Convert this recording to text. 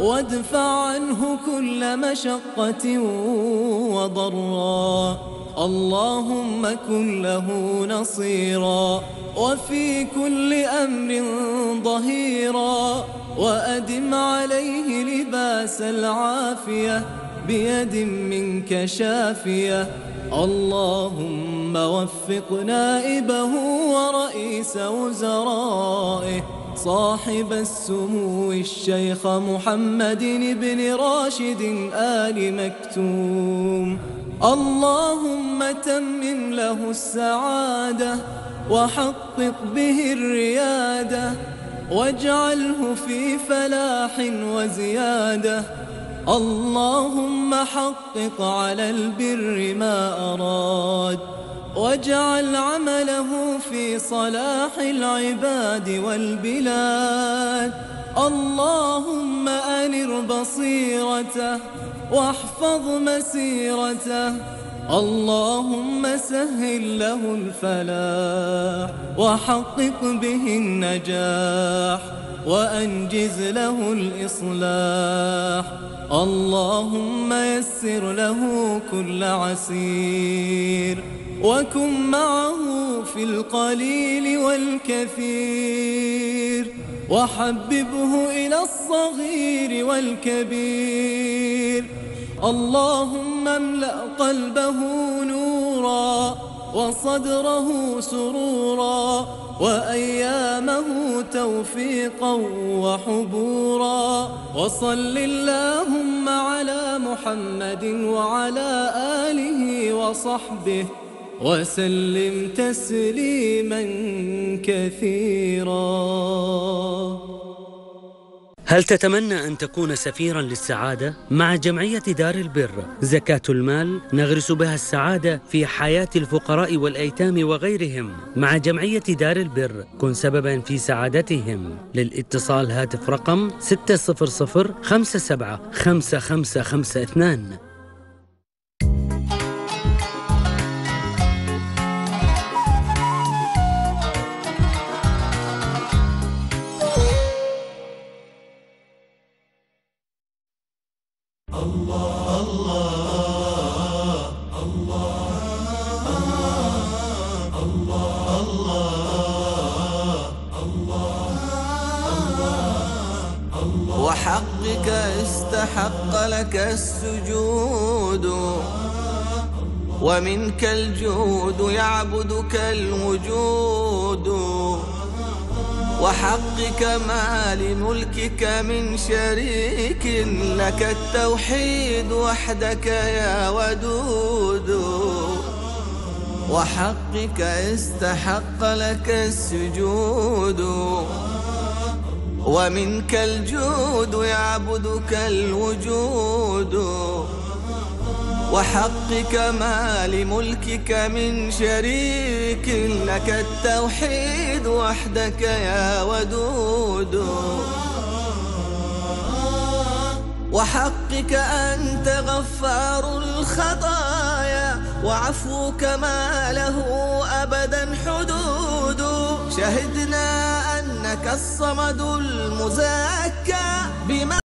وادفع عنه كل مشقة وضراء اللهم كن له نصيرا وفي كل أمر ظهيرا. وأدم عليه لباس العافية بيد منك شافية. اللهم وفق نائبه ورئيس وزرائه. صاحب السمو الشيخ محمد بن راشد آل مكتوم. اللهم تمم له السعادة وحقق به الريادة واجعله في فلاح وزيادة. اللهم حقق على البر ما أراد. واجعل عمله في صلاح العباد والبلاد. اللهم أنر بصيرته واحفظ مسيرته. اللهم سهل له الفلاح وحقق به النجاح وأنجز له الإصلاح. اللهم يسر له كل عسير. وكن معه في القليل والكثير وحببه إلى الصغير والكبير اللهم املأ قلبه نورا وصدره سرورا وأيامه توفيقا وحبورا وصل اللهم على محمد وعلى آله وصحبه وسلم تسليما كثيرا. هل تتمنى أن تكون سفيرا للسعادة؟ مع جمعية دار البر زكاة المال نغرس بها السعادة في حياة الفقراء والأيتام وغيرهم. مع جمعية دار البر كن سببا في سعادتهم. للاتصال هاتف رقم 600 57 5552 وحقك استحق لك السجود ومنك الجود يعبدك الوجود وحقك ما لملكك من شريك لك التوحيد وحدك يا ودود. وحقك استحق لك السجود. ومنك الجود يعبدك الوجود. وحقك ما لملكك من شريك لك التوحيد وحدك يا ودود. وحقك أنت غفار الخطايا وعفوك ما له أبدا حدود. شهدنا أنك الصمد المزكى بما